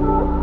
you.